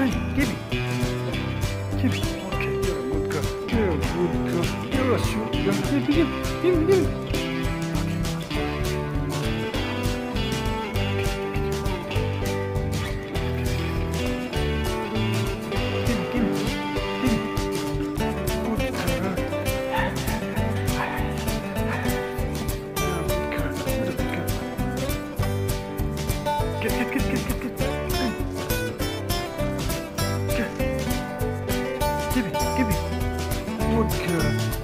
Hey, give me. Give me. Okay, you're a good girl. You're a good girl. You're a sweet girl. Give me, give me, give me, give me. Get, get, get, get, get, Get.